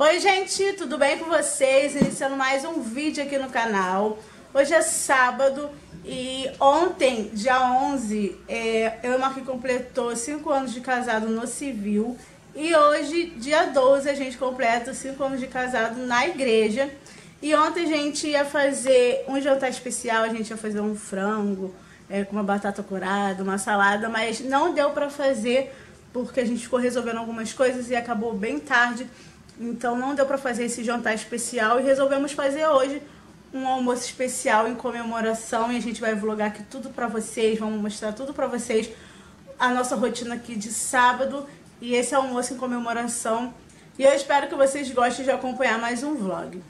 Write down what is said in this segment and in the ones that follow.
Oi gente, tudo bem com vocês? Iniciando mais um vídeo aqui no canal. Hoje é sábado e ontem, dia 11, é, eu e o Marquinhos completou 5 anos de casado no civil. E hoje, dia 12, a gente completa 5 anos de casado na igreja. E ontem a gente ia fazer um jantar especial, a gente ia fazer um frango é, com uma batata curada, uma salada, mas não deu pra fazer porque a gente ficou resolvendo algumas coisas e acabou bem tarde. Então não deu pra fazer esse jantar especial e resolvemos fazer hoje um almoço especial em comemoração e a gente vai vlogar aqui tudo pra vocês, vamos mostrar tudo pra vocês a nossa rotina aqui de sábado e esse almoço em comemoração. E eu espero que vocês gostem de acompanhar mais um vlog.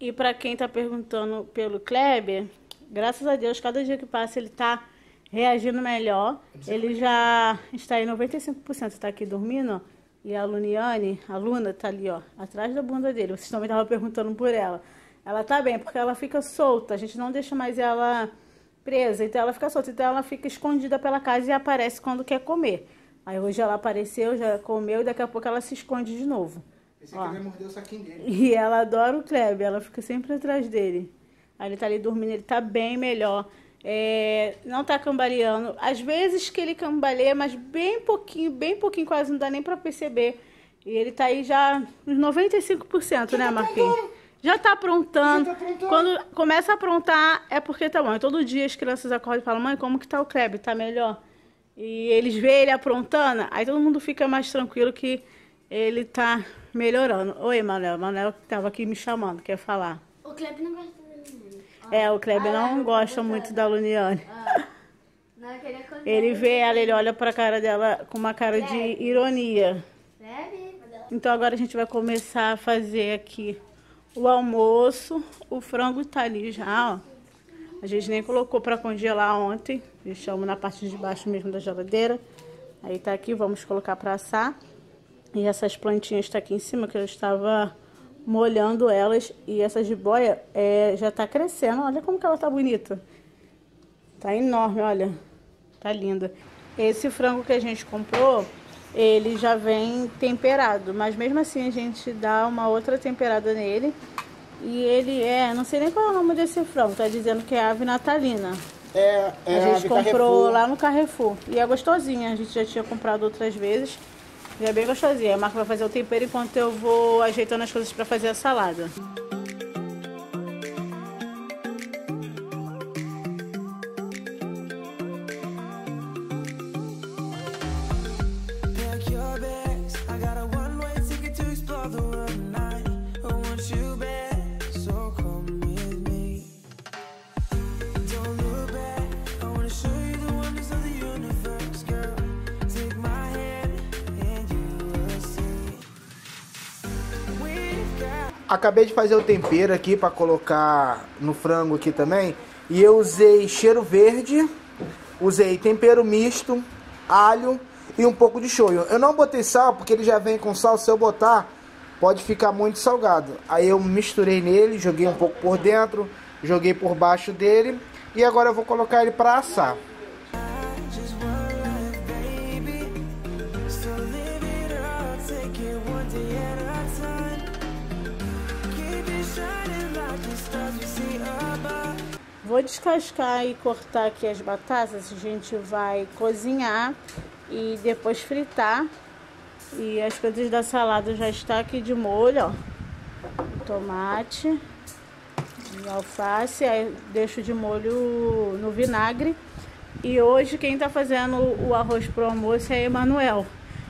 E pra quem tá perguntando pelo Kleber, graças a Deus, cada dia que passa ele tá reagindo melhor. Ele já está em 95%, está aqui dormindo, ó. E a Luniane, a Luna, tá ali, ó, atrás da bunda dele. Vocês também estavam perguntando por ela. Ela tá bem, porque ela fica solta. A gente não deixa mais ela presa, então ela fica solta. Então ela fica escondida pela casa e aparece quando quer comer. Aí hoje ela apareceu, já comeu e daqui a pouco ela se esconde de novo. Esse aqui vai morder o saquinho dele. E ela adora o Kleber, ela fica sempre atrás dele. Aí ele tá ali dormindo, ele tá bem melhor. É, não tá cambaleando. Às vezes que ele cambaleia, mas bem pouquinho, bem pouquinho, quase não dá nem pra perceber. E ele tá aí já uns 95%, né, tá Marquinhos? Já tá aprontando. Já tá aprontando. Quando começa a aprontar, é porque tá bom. Todo dia as crianças acordam e falam, mãe, como que tá o Kleber? Tá melhor? E eles veem ele aprontando, aí todo mundo fica mais tranquilo que ele tá melhorando. Oi, Manuel. Manuel que tava aqui me chamando, quer falar. O Kleber não gosta. É, o Kleber não gosta muito da Luniane. Comer. Ele vê ela, ele olha pra cara dela com uma cara de ironia. Então agora a gente vai começar a fazer aqui o almoço. O frango tá ali já, ó. A gente nem colocou pra congelar ontem. Deixamos na parte de baixo mesmo da geladeira. Aí tá aqui, vamos colocar pra assar. E essas plantinhas tá aqui em cima que eu estava molhando elas. E essa jiboia é, já tá crescendo. Olha como que ela tá bonita. Tá enorme, olha. Tá linda. Esse frango que a gente comprou, ele já vem temperado. Mas mesmo assim a gente dá uma outra temperada nele. E ele é, não sei nem qual é o nome desse frango. Tá dizendo que é ave natalina. É, é a gente comprou Carrefour. lá no Carrefour. E é gostosinha. A gente já tinha comprado outras vezes. E é bem gostosinha. A Marca vai fazer o tempero enquanto eu vou ajeitando as coisas pra fazer a salada. Acabei de fazer o tempero aqui pra colocar no frango aqui também. E eu usei cheiro verde, usei tempero misto, alho e um pouco de shoyu. Eu não botei sal porque ele já vem com sal. Se eu botar, pode ficar muito salgado. Aí eu misturei nele, joguei um pouco por dentro, joguei por baixo dele. E agora eu vou colocar ele pra assar. Vou descascar e cortar aqui as batatas. A gente vai cozinhar e depois fritar. E as coisas da salada já está aqui de molho, ó. Tomate alface. Aí deixo de molho no vinagre. E hoje quem tá fazendo o arroz pro almoço é Emanuel.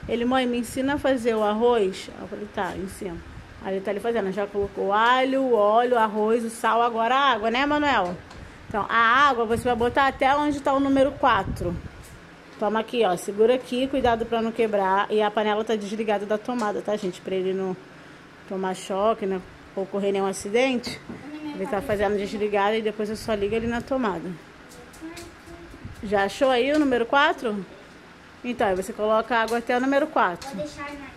Ele, mãe, me ensina a fazer o arroz? Eu falei, tá, ensino. Aí ele tá ali fazendo. Já colocou alho, óleo, arroz, o sal, agora a água, né, Emanuel? Então, a água você vai botar até onde tá o número 4. Toma aqui, ó. Segura aqui, cuidado pra não quebrar. E a panela tá desligada da tomada, tá, gente? Pra ele não tomar choque, né? Ou ocorrer nenhum acidente. Ele tá fazendo desligada e depois eu só ligo ele na tomada. Já achou aí o número 4? Então, aí você coloca a água até o número 4. Vou deixar na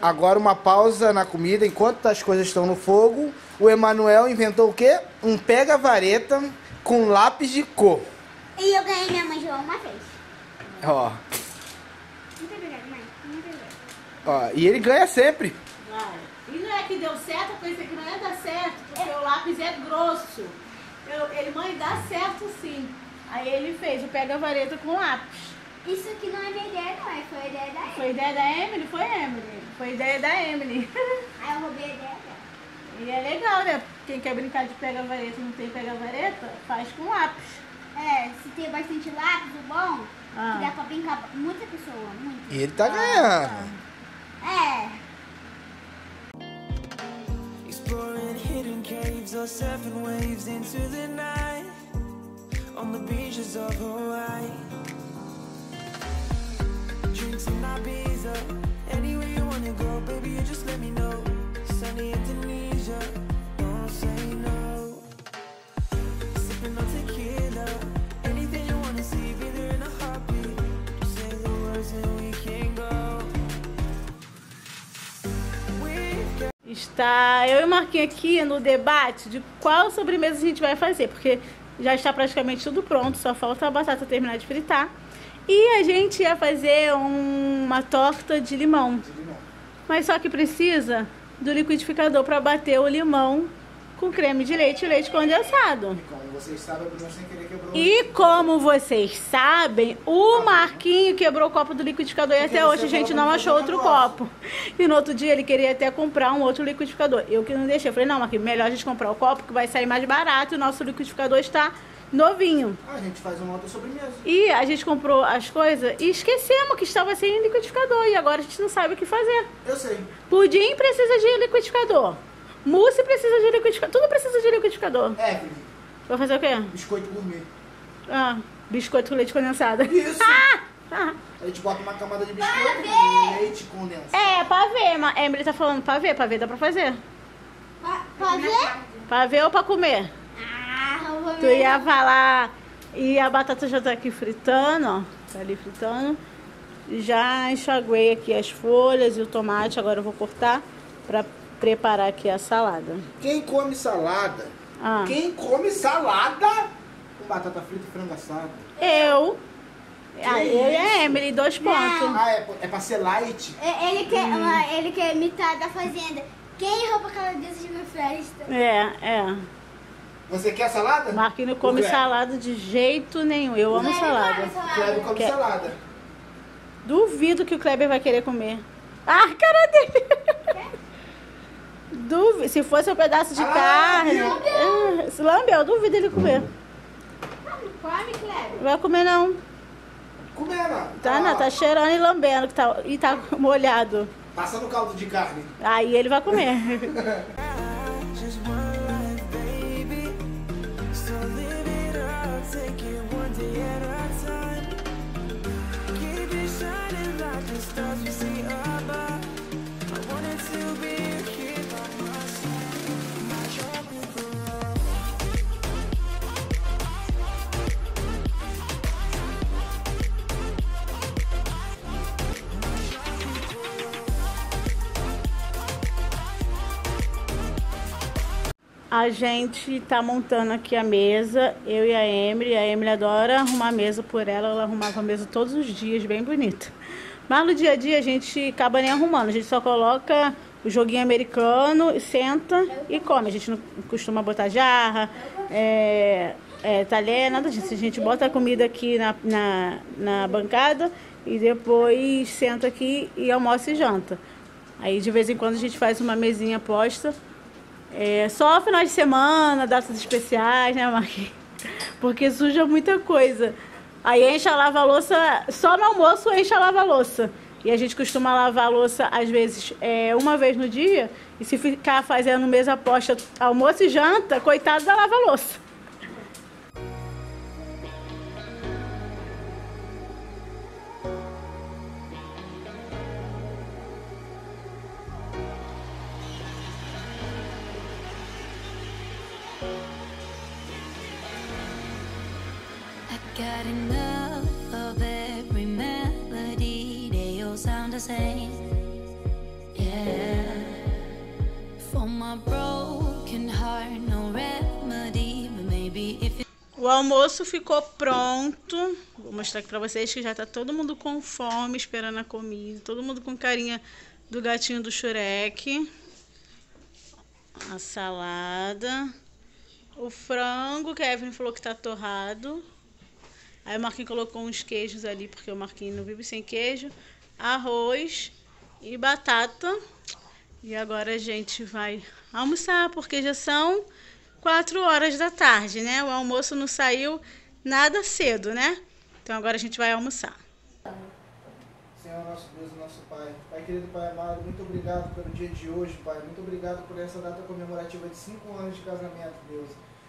Agora uma pausa na comida enquanto as coisas estão no fogo. O Emanuel inventou o quê? Um pega-vareta com lápis de cor. E eu ganhei minha mãe uma vez. Ó, Não tem pegado, mãe? Pegado. ó, e ele ganha sempre. Vai. E não é que deu certo, eu pensei que não ia dar certo, porque o lápis é grosso. Eu, ele, mãe, dá certo sim. Aí ele fez o pega-vareta com lápis. Isso aqui não é minha ideia, não. é- Foi a ideia da Foi ideia da Emily? Foi Emily. Foi ideia da Emily. Aí eu roubei a ideia dela. E é legal, né? Quem quer brincar de pega-vareta e não tem pega-vareta, faz com lápis. É, se tem bastante lápis, o bom, Ah. que dá pra brincar muita pessoa, muito. E ele tá ganhando. É. Exploring hidden caves or surfing waves into the night on the beaches of Hawaii. Anywhere you wanna go, baby, you just let me know. Sunny Indonesia, don't say no. Sipping tequila, anything you wanna see, be there in a say the words and we can go. Está eu e Marquinhos aqui no debate de qual sobremesa a gente vai fazer, porque já está praticamente tudo pronto, só falta a batata terminar de fritar. E a gente ia fazer um- uma torta de limão. Mas só que precisa do liquidificador para bater o limão com creme de leite e leite condensado. Como vocês sabem, Bruna sem querer quebrou. E como vocês sabem, o Marquinho quebrou o copo do liquidificador e até hoje a gente não achou outro copo. E no outro dia ele queria até comprar um outro liquidificador. Eu que não deixei. Eu falei, não, Marquinho, melhor a gente comprar o copo que vai sair mais barato e o nosso liquidificador está novinho. A gente faz uma outra sobremesa. E a gente comprou as coisas e esquecemos que estava sem liquidificador. E agora a gente não sabe o que fazer. Eu sei. Pudim precisa de liquidificador. Mousse precisa de liquidificador. Tudo precisa de liquidificador. Evelyn, Vai fazer o quê? biscoito gourmet. Ah, biscoito com leite condensado. Isso. Ah! A gente bota uma camada de biscoito e leite condensado. É, pavê. Ma- Emily tá falando pavê. Pavê dá pra fazer. Pa- Fazer? Pavê ou pra comer? Vou Tu ia falar... E a batata já tá aqui fritando, ó. Tá ali fritando. Já enxaguei aqui as folhas e o tomate. Agora eu vou cortar pra preparar aqui a salada. Quem come salada? Ah. Quem come salada com batata frita e frango assado? Eu... Ah, eu e a Emily, dois pontos. Ah, é, é pra ser light? É, Ele quer, uma- ele quer imitar da fazenda. Quem rouba aquela dessa de uma festa? É, é. Você quer salada? Marquinhos não come salada de jeito nenhum. Eu amo salada. O. Kleber come Quer- salada. Duvido que o Kleber vai querer comer. Ah, cara dele! Duvido. Se fosse um pedaço de Ah, carne. viu? Ah, Se lambeu, duvido ele comer. Come, Kleber. Vai comer não. Comer, mano. Tá, não, tá cheirando e lambendo que tá, e tá molhado. Passando caldo de carne. Aí ele vai comer. A gente tá montando aqui a mesa, eu e a Emily. A Emily adora arrumar a mesa por ela, ela arrumava a mesa todos os dias, bem bonita. Mas no dia a dia a gente acaba nem arrumando, a gente só coloca o joguinho americano, senta e come. A gente não costuma botar jarra, é, é, talher, nada disso. A gente bota a comida aqui na, na, na bancada e depois senta aqui e almoça e janta. Aí de vez em quando a gente faz uma mesinha posta. É, só final de semana, datas especiais, né, Marquinhos? Porque suja muita coisa. Aí enche a lava-louça, só no almoço enche a lava-louça. E a gente costuma lavar a louça, às vezes, é, uma vez no dia. E se ficar fazendo mesa posta almoço e janta, coitado da lava-louça. Almoço ficou pronto. Vou mostrar aqui pra vocês que já tá todo mundo com fome, esperando a comida. Todo mundo com carinha do gatinho do Shurek. A salada. O frango, que a Evelyn falou que tá torrado. Aí o Marquinhos colocou uns queijos ali, porque o Marquinhos não vive sem queijo. Arroz e batata. E agora a gente vai almoçar, porque já são quatro horas da tarde, né? O almoço não saiu nada cedo, né? Então agora a gente vai almoçar. Senhor nosso Deus e nosso Pai. Pai querido, Pai amado, muito obrigado pelo dia de hoje, Pai. Muito obrigado por essa data comemorativa de cinco anos de casamento, Deus.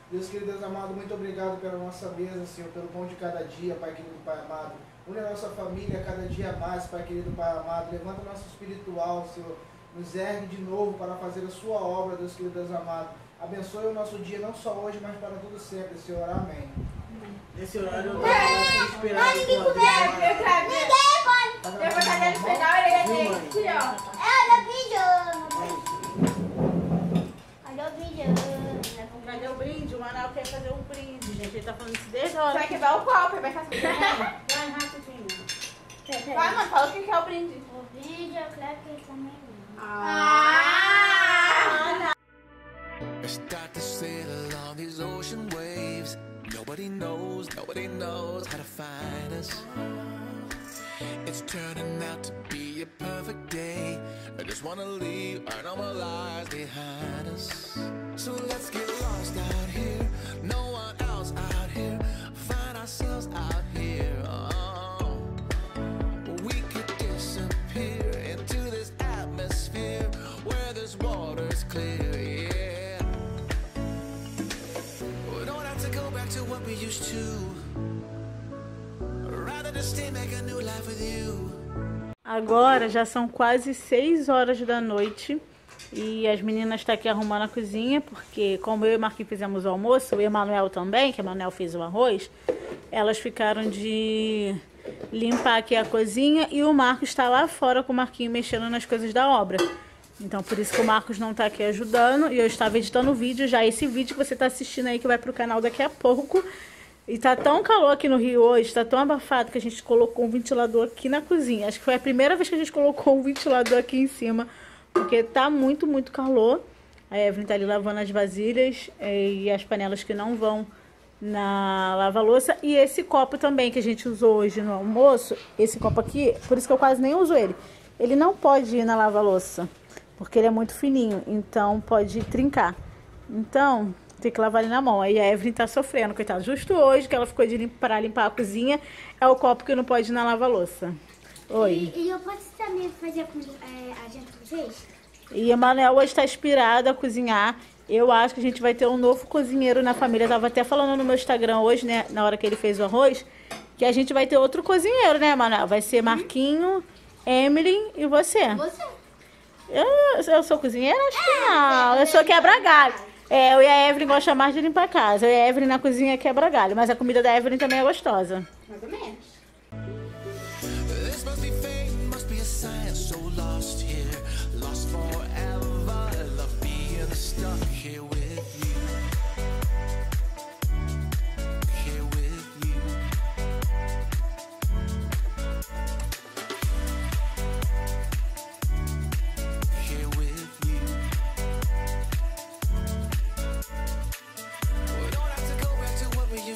Deus querido, Deus amado, muito obrigado pela nossa mesa, Senhor, pelo pão de cada dia, Pai querido, Pai amado. Une a nossa família cada dia mais, Pai querido, Pai amado. Levanta o nosso espiritual, Senhor. Nos ergue de novo para fazer a sua obra, Deus querido, Deus amado. Abençoe o nosso dia, não só hoje, mas para todo sempre, Senhor. Amém. Nesse horário eu tava esperando Ninguém pode. Eu vou fazer no final, ele aqui, ó. Olha o vídeo. Olha o vídeo. Cadê o brinde? O Manaus quer fazer um brinde, gente. Ele tá falando isso desde a hora. Vai quebrar o copo, vai fazer. Vai rapidinho. Vai, mano, fala o que é o brinde. O vídeo, eu quero que ele também. Ah! Start to sail along these ocean waves. Nobody knows, nobody knows how to find us. It's turning out to be a perfect day. I just wanna leave our normal lives behind us. So let's get lost out here. No one else out here. Find ourselves out here. Oh. We could disappear into this atmosphere where this water's clear. What we used to. Rather stay, make a new life with you. Agora já são quase 6 horas da noite e as meninas estão aqui arrumando a cozinha, porque como eu e Marquinhos fizemos o almoço, o Emanuel também, que o Emanuel fez o arroz, elas ficaram de limpar aqui a cozinha e o Marcos está lá fora com o Marquinhos mexendo nas coisas da obra. Então por isso que o Marcos não está aqui ajudando e eu estava editando o vídeo, já esse vídeo que você está assistindo aí que vai pro canal daqui a pouco. E tá tão calor aqui no Rio hoje, tá tão abafado que a gente colocou um ventilador aqui na cozinha. Acho que foi a primeira vez que a gente colocou um ventilador aqui em cima, porque tá muito, muito calor. A Evelyn tá ali lavando as vasilhas eh, e as panelas que não vão na lava-louça. E esse copo também que a gente usou hoje no almoço, esse copo aqui, por isso que eu quase nem uso ele. Ele não pode ir na lava-louça, porque ele é muito fininho, então pode trincar. Então, tem que lavar ele na mão. Aí a Evelyn tá sofrendo, coitada. Justo hoje que ela ficou de para limpar a cozinha, é o copo que não pode ir na lava-louça. Oi. E, e eu posso também fazer com é, a gente com vocês? E a Manuel hoje está inspirado a cozinhar. Eu acho que a gente vai ter um novo cozinheiro na família. Eu tava até falando no meu Instagram hoje, né? Na hora que ele fez o arroz, que a gente vai ter outro cozinheiro, né, Manuel? Vai ser Marquinho, Emily e você. Você. Eu, eu sou cozinheira? Acho que não. Eu sou quebra-galho. É, eu e a Evelyn gostamos mais de limpar a casa. Eu e a Evelyn na cozinha é quebra-galho. Mas a comida da Evelyn também é gostosa. Mais ou menos. Lost here, lost forever. Love being stuck here with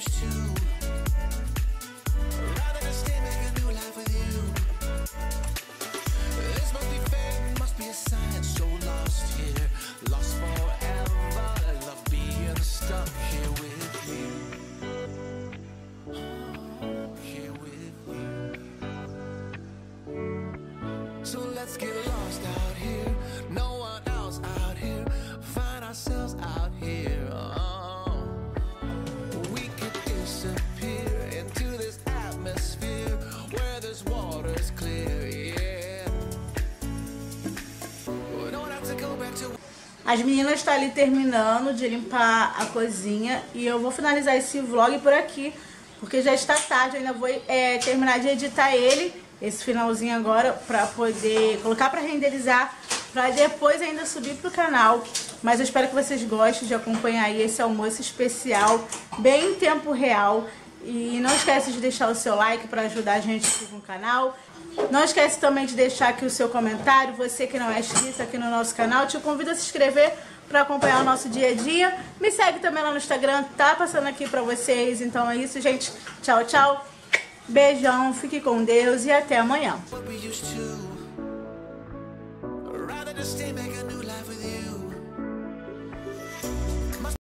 to As meninas estão ali terminando de limpar a cozinha e eu vou finalizar esse vlog por aqui, porque já está tarde, eu ainda vou é, terminar de editar ele, esse finalzinho agora, pra poder colocar pra renderizar Pra depois ainda subir pro canal. Mas eu espero que vocês gostem de acompanhar esse almoço especial, bem em tempo real. E não esquece de deixar o seu like para ajudar a gente aqui no canal. Não esquece também de deixar aqui o seu comentário. Você que não é inscrito aqui no nosso canal, te convido a se inscrever para acompanhar o nosso dia a dia. Me segue também lá no Instagram, tá passando aqui para vocês. Então é isso, gente. Tchau, tchau. Beijão, fique com Deus e até amanhã.